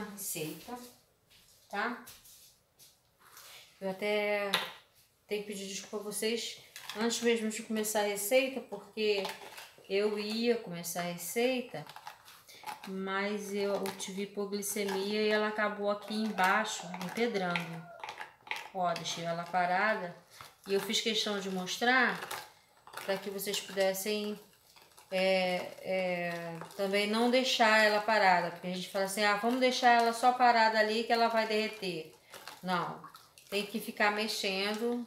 uma receita, tá? Eu até tenho que pedir desculpa a vocês antes mesmo de começar a receita, porque eu ia começar a receita, mas eu tive hipoglicemia e ela acabou aqui embaixo, empedrando. Ó, deixei ela parada e eu fiz questão de mostrar para que vocês pudessem é, é, também não deixar ela parada, porque a gente fala assim, ah, vamos deixar ela só parada ali que ela vai derreter. Não, tem que ficar mexendo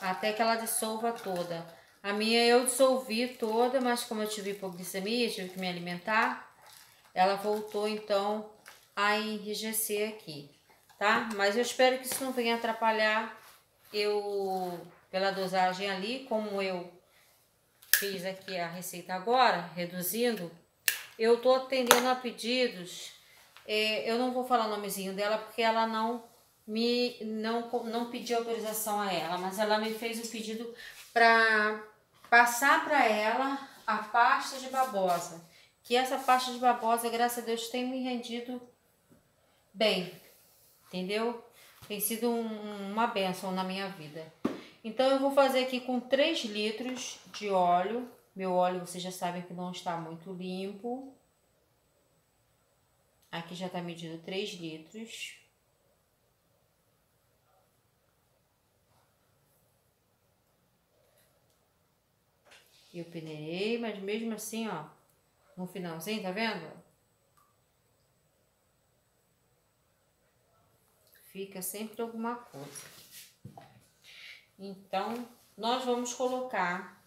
até que ela dissolva toda. A minha eu dissolvi toda, mas como eu tive hipoglicemia, tive que me alimentar, ela voltou então a enrijecer aqui, tá? Mas eu espero que isso não venha atrapalhar eu, pela dosagem ali, como eu fiz aqui a receita agora, reduzindo, eu tô atendendo a pedidos, é, eu não vou falar o nomezinho dela porque ela não me não, não pedi autorização a ela, mas ela me fez o pedido para passar para ela a pasta de babosa. Que essa pasta de babosa, graças a Deus, tem me rendido bem, entendeu? Tem sido um, uma benção na minha vida. Então eu vou fazer aqui com 3 litros de óleo. Meu óleo, vocês já sabem que não está muito limpo. Aqui já está medindo 3 litros. Eu peneirei, mas mesmo assim, ó, no finalzinho, tá vendo? Fica sempre alguma coisa. Então, nós vamos colocar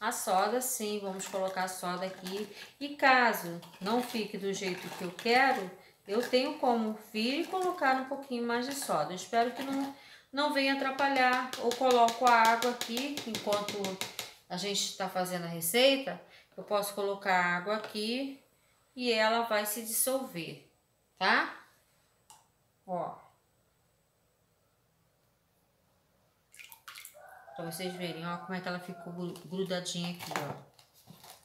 a soda, sim, vamos colocar a soda aqui. E caso não fique do jeito que eu quero, eu tenho como vir e colocar um pouquinho mais de soda. Eu espero que não, não venha atrapalhar. Ou coloco a água aqui enquanto a gente está fazendo a receita, eu posso colocar água aqui e ela vai se dissolver, tá? Ó. Pra vocês verem, ó, como é que ela ficou grudadinha aqui,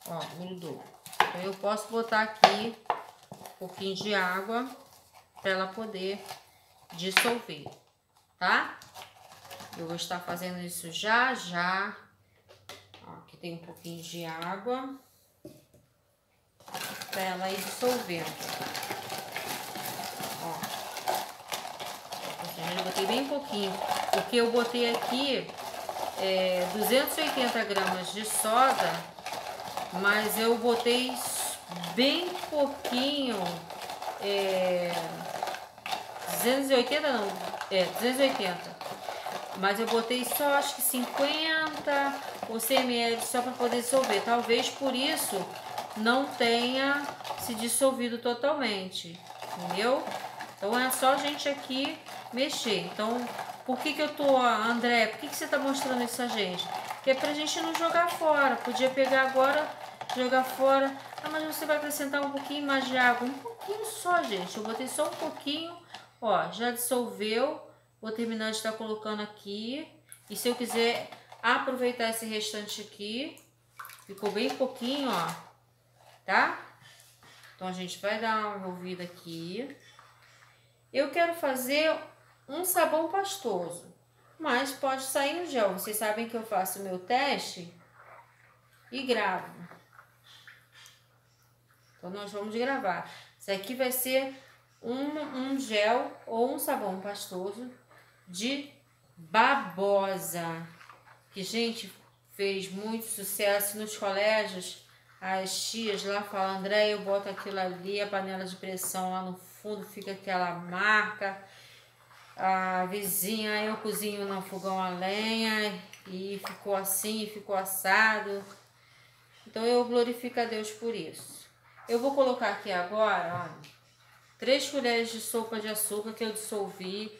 ó. Ó, grudou. Então, eu posso botar aqui um pouquinho de água para ela poder dissolver, tá? Eu vou estar fazendo isso já, já. Aqui tem um pouquinho de água para ela ir dissolvendo. Ó. Eu botei bem pouquinho, porque eu botei aqui é, 280 gramas de soda, mas eu botei bem pouquinho, é, 280 não, é, 280. Mas eu botei só acho que 50 ou 100 ml só para poder dissolver. Talvez por isso não tenha se dissolvido totalmente, entendeu? Então é só a gente aqui mexer. Então, por que que eu tô, André, por que que você tá mostrando isso a gente? Que é pra gente não jogar fora. Podia pegar agora, jogar fora. Ah, mas você vai acrescentar um pouquinho mais de água. Um pouquinho só, gente. Eu botei só um pouquinho. Ó, já dissolveu. Vou terminar de estar tá colocando aqui. E se eu quiser aproveitar esse restante aqui, ficou bem pouquinho, ó, tá? Então, a gente vai dar uma envolvida aqui. Eu quero fazer um sabão pastoso, mas pode sair no gel. Vocês sabem que eu faço o meu teste e gravo. Então, nós vamos gravar. Isso aqui vai ser um, um gel ou um sabão pastoso de babosa, que, gente, fez muito sucesso nos colégios. As tias lá falam, André, eu boto aquilo ali, a panela de pressão lá no fundo fica aquela marca. A vizinha, eu cozinho no fogão a lenha e ficou assim, ficou assado. Então eu glorifico a Deus por isso. Eu vou colocar aqui agora, ó, três colheres de sopa de açúcar que eu dissolvi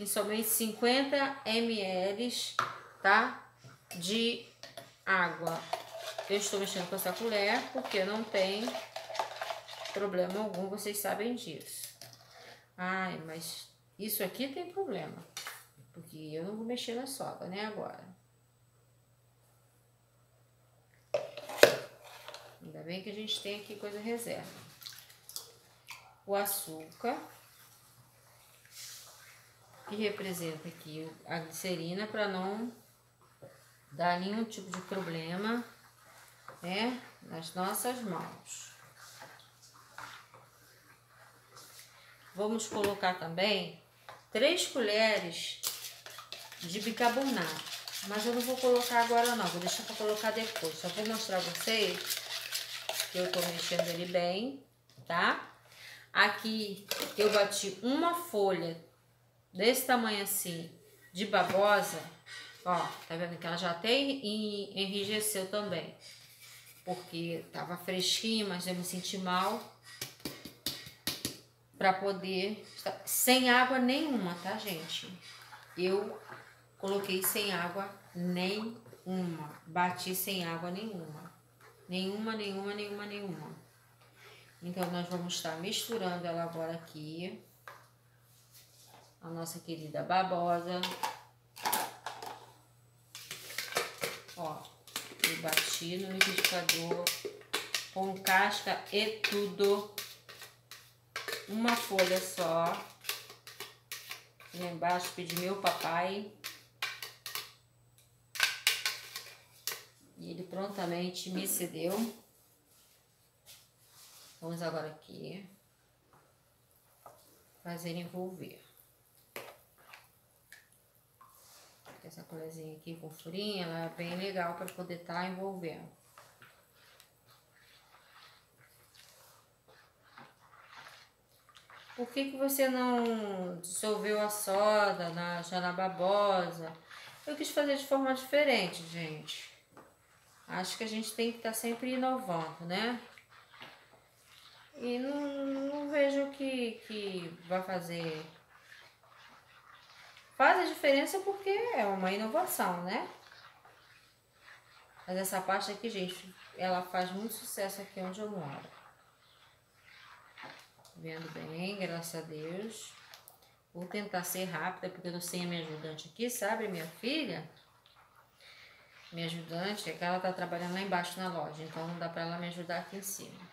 em somente 50 ml, tá? De água. Eu estou mexendo com essa colher porque não tem problema algum, vocês sabem disso. Ai, mas isso aqui tem problema. Porque eu não vou mexer na soda, né, agora. Ainda bem que a gente tem aqui coisa reserva. o açúcar, que representa aqui a glicerina, para não dar nenhum tipo de problema né, nas nossas mãos. Vamos colocar também três colheres de bicarbonato. Mas eu não vou colocar agora não, vou deixar para colocar depois. Só vou mostrar a vocês que eu tô mexendo ele bem, tá? Aqui eu bati uma folha desse tamanho assim de babosa. Ó, tá vendo que ela já até enrijeceu também. Porque tava fresquinho, mas eu me senti mal. Pra poder... Sem água nenhuma, tá, gente? Eu Coloquei sem água nenhuma. Bati sem água nenhuma. Nenhuma, nenhuma, nenhuma, nenhuma. Então, nós vamos estar misturando ela agora aqui. A nossa querida babosa. Ó, eu bati no liquidificador com casca e tudo. Uma folha só. Lá embaixo pedi meu papai. E ele prontamente me cedeu. Vamos agora aqui fazer envolver. Essa colherzinha aqui com furinho, ela é bem legal para poder estar tá envolvendo. Por que, que você não dissolveu a soda na, já na babosa? Eu quis fazer de forma diferente, gente. Acho que a gente tem que estar tá sempre inovando, né? E não, não vejo que, que vai fazer. Faz a diferença porque é uma inovação, né? Mas essa parte aqui, gente, ela faz muito sucesso aqui onde eu moro. Vendo bem, graças a Deus. Vou tentar ser rápida, porque eu tô sem a minha ajudante aqui, sabe, minha filha? minha ajudante, é que ela tá trabalhando lá embaixo na loja, então não dá para ela me ajudar aqui em cima.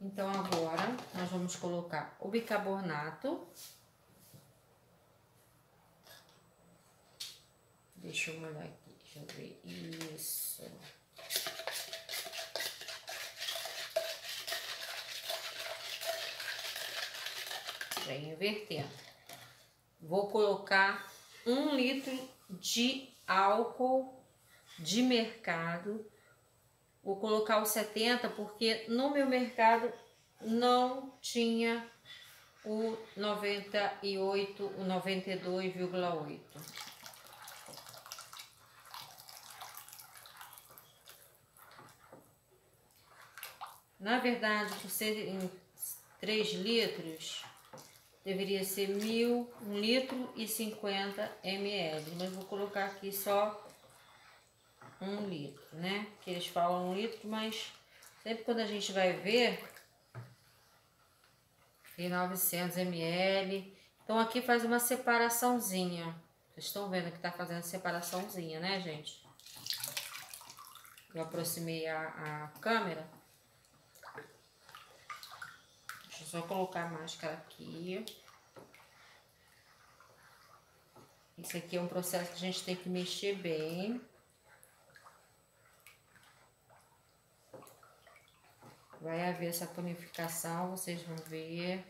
Então agora nós vamos colocar o bicarbonato. Deixa eu molhar aqui, deixa eu ver. Isso. Invertendo. Vou colocar um litro de álcool de mercado. Vou colocar o 70 porque no meu mercado não tinha o 98, o 92,8. Na verdade, por ser em 3 litros, deveria ser mil, um litro e 50 ml, mas vou colocar aqui só um litro, né? Que eles falam um litro, mas sempre quando a gente vai ver, tem 900 ml. Então aqui faz uma separaçãozinha. Vocês estão vendo que tá fazendo separaçãozinha, né, gente? Eu aproximei a, a câmera. Deixa eu só colocar a máscara aqui. Isso aqui é um processo que a gente tem que mexer bem. Vai haver essa tonificação, vocês vão ver.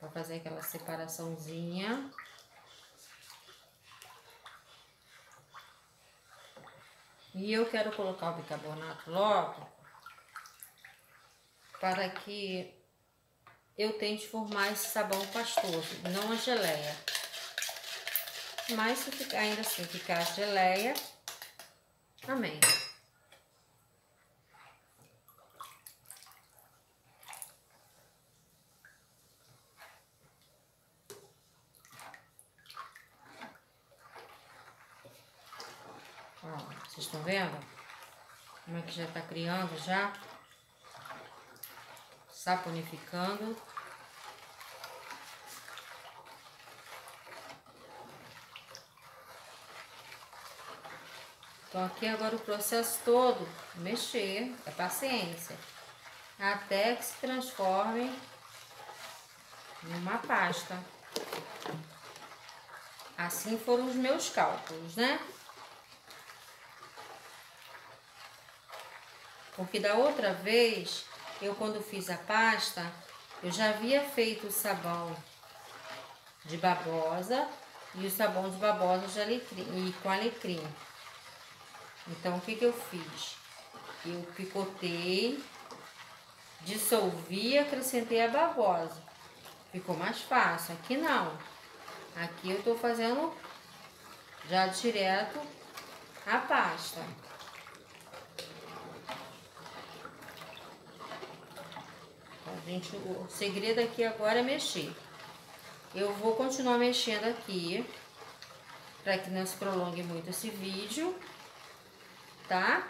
Vou fazer aquela separaçãozinha. E eu quero colocar o bicarbonato logo para que eu tente formar esse sabão pastoso, não a geleia. Mas se ficar, ainda assim ficar a geleia, amém. Vocês estão vendo? Como é que já tá criando já? Saponificando. Então aqui agora o processo todo, mexer, é paciência, até que se transforme numa pasta. Assim foram os meus cálculos, né? Porque da outra vez, eu quando fiz a pasta, eu já havia feito o sabão de babosa e o sabão de babosa de alecrim, e com alecrim. Então, o que, que eu fiz? Eu picotei, dissolvi e acrescentei a babosa. Ficou mais fácil. Aqui não. Aqui eu tô fazendo já direto a pasta. Gente, o segredo aqui agora é mexer. Eu vou continuar mexendo aqui, para que não se prolongue muito esse vídeo tá?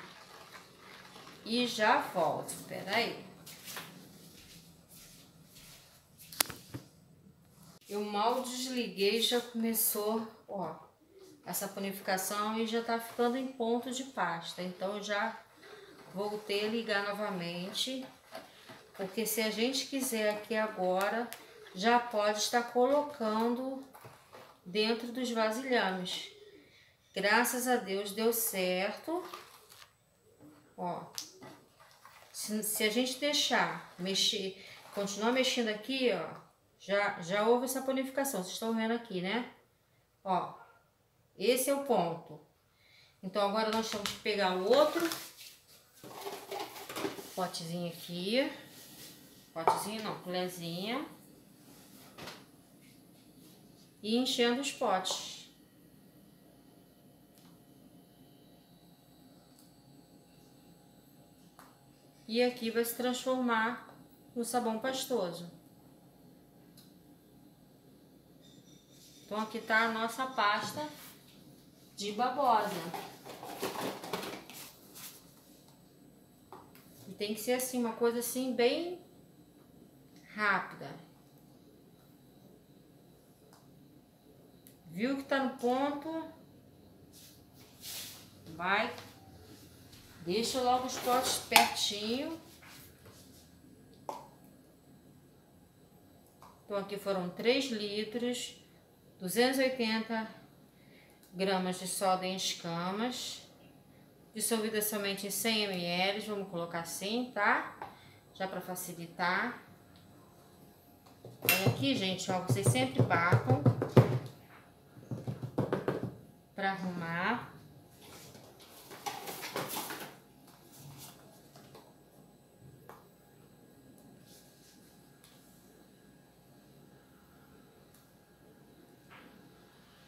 E já volto, peraí. Eu mal desliguei, já começou, ó, essa panificação e já tá ficando em ponto de pasta. Então, eu já voltei a ligar novamente, porque se a gente quiser aqui agora, já pode estar colocando dentro dos vasilhames. Graças a Deus deu certo. Ó, se, se a gente deixar mexer, continuar mexendo aqui, ó, já, já houve essa panificação. Vocês estão vendo aqui, né? Ó, esse é o ponto. Então, agora nós temos que pegar o outro potezinho aqui. Potezinho não, colherzinha. E enchendo os potes. E aqui vai se transformar no sabão pastoso. Então, aqui tá a nossa pasta de babosa. E tem que ser assim, uma coisa assim, bem rápida. Viu que tá no ponto? Vai Deixa logo os potes pertinho. Então, aqui foram 3 litros, 280 gramas de soda em escamas, dissolvida somente em 100 ml, vamos colocar assim, tá? Já para facilitar. Então, aqui, gente, ó, vocês sempre batam para arrumar.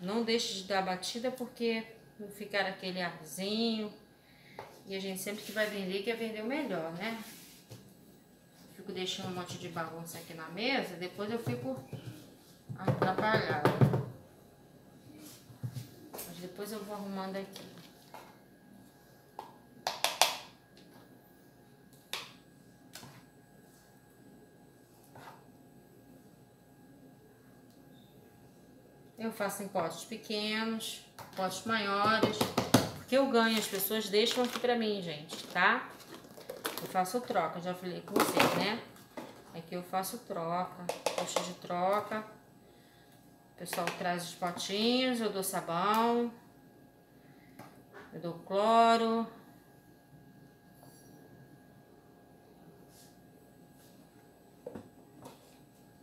Não deixe de dar batida porque ficar aquele arzinho. E a gente sempre que vai vender quer vender o melhor, né? Fico deixando um monte de bagunça aqui na mesa, depois eu fico atrapalhada. Mas depois eu vou arrumando aqui. Eu faço em potes pequenos, potes maiores, porque eu ganho, as pessoas deixam aqui pra mim, gente, tá? Eu faço troca, já falei com vocês, né? Aqui eu faço troca, poxa de troca. O pessoal traz os potinhos, eu dou sabão, eu dou cloro.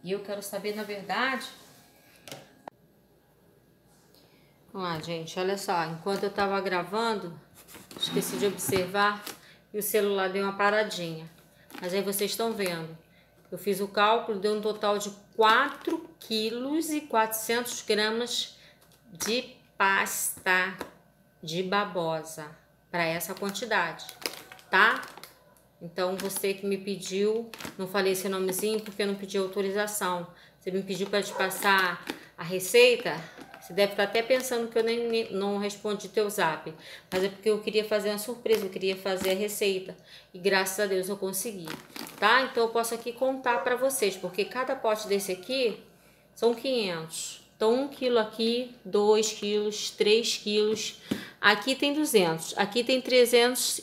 E eu quero saber, na verdade, Vamos lá, gente, olha só. Enquanto eu tava gravando, esqueci de observar e o celular deu uma paradinha. Mas aí vocês estão vendo. Eu fiz o cálculo, deu um total de 4 quilos e 400 gramas de pasta de babosa para essa quantidade, tá? Então, você que me pediu, não falei esse nomezinho porque eu não pedi autorização. Você me pediu para te passar a receita, você deve estar até pensando que eu nem, não respondi teu zap, mas é porque eu queria fazer uma surpresa, eu queria fazer a receita e graças a Deus eu consegui, tá? Então eu posso aqui contar para vocês, porque cada pote desse aqui são 500. Então, um quilo aqui, dois quilos, três quilos, Aqui tem 200, aqui tem 300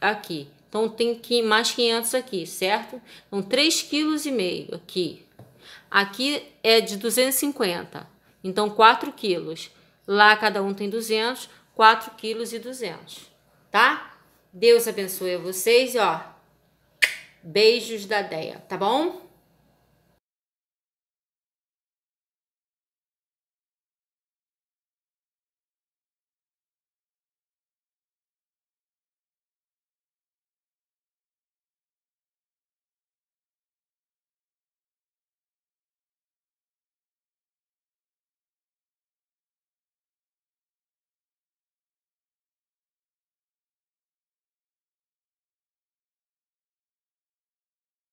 aqui. Então tem que mais 500 aqui, certo? Então 3,5 kg aqui. Aqui é de 250. Então 4 quilos. Lá cada um tem 200, 4 quilos e 200, tá? Deus abençoe vocês e ó, beijos da Deia, tá bom?